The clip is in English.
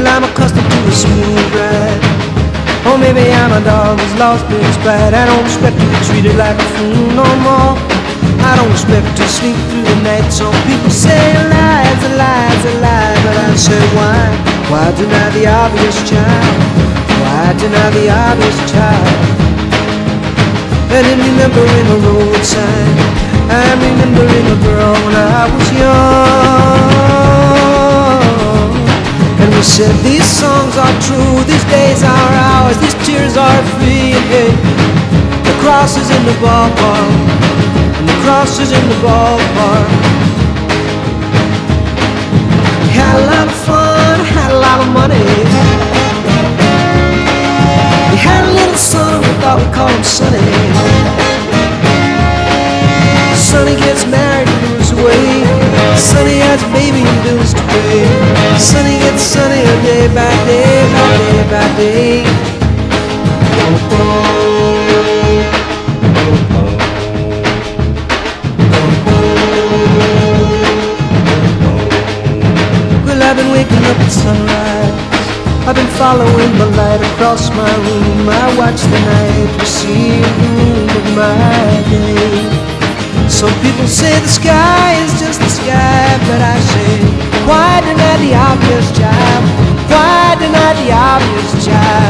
Well, I'm accustomed to a smooth ride. Or maybe I'm a dog who's lost his pride. I don't expect to be treated like a fool no more. I don't expect to sleep through the night. Some people say lies, lies, lies, but I say why? Why deny the obvious child? Why deny the obvious child? And I remembering a road sign. I'm remembering a girl. Said these songs are true, these days are ours, these tears are free. And hey, the cross is in the ballpark, and the cross is in the ballpark. We had a lot of fun, had a lot of money. We had a little son, we thought we'd call him Sonny. Sonny gets married and moves away. Sonny has a baby and bills to pay. Sonny gets sunnier day by day by day by day. Well, I've been waking up at sunrise. I've been following the light across my room. I watch the night receive the moon of my day. Some people say the sky is just the sky, the obvious child?